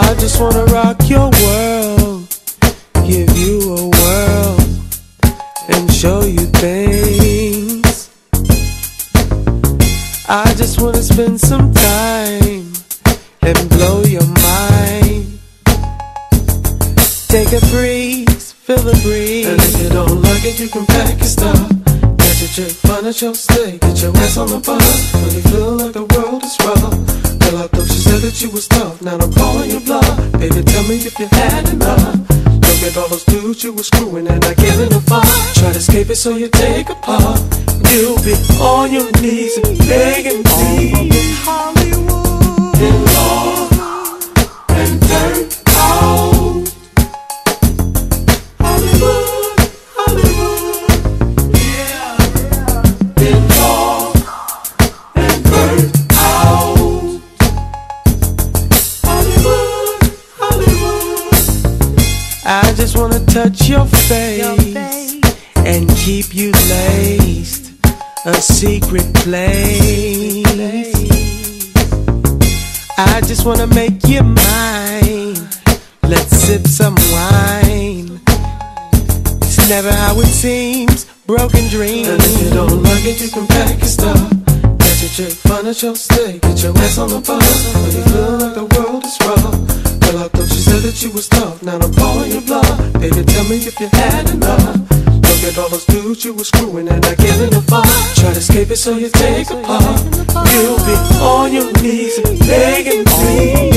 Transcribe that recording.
I just wanna rock your world, give you a whirl, and show you things. I just wanna spend some time and blow your mind. Take a breeze, feel the breeze. And if you don't like it, you can pack your stuff. Get your get your ass on the bus. When you feel like the world is rough. Girl, I thought she said that you was tough. Now I'm me if you had enough. Look at all those dudes you were screwing and not giving a fuck. Try to escape it so you take a puff. You'll be on your knees and begging, please. I just wanna touch your face, and keep you laced. A secret place. I just wanna make you mine. Let's sip some wine. It's never how it seems. Broken dreams. And if you don't like it, you can pack your stuff. Get your chick, find a show, stay. Get your ass on the bus. When you feel like the world is rough. Girl, I thought you said that you was tough. Now I'm calling your bluff. Baby, tell me if you had enough. Look at all those dudes you were screwing and not giving a fuck. Try to escape it so you take a puff. You'll be on your knees and begging, please.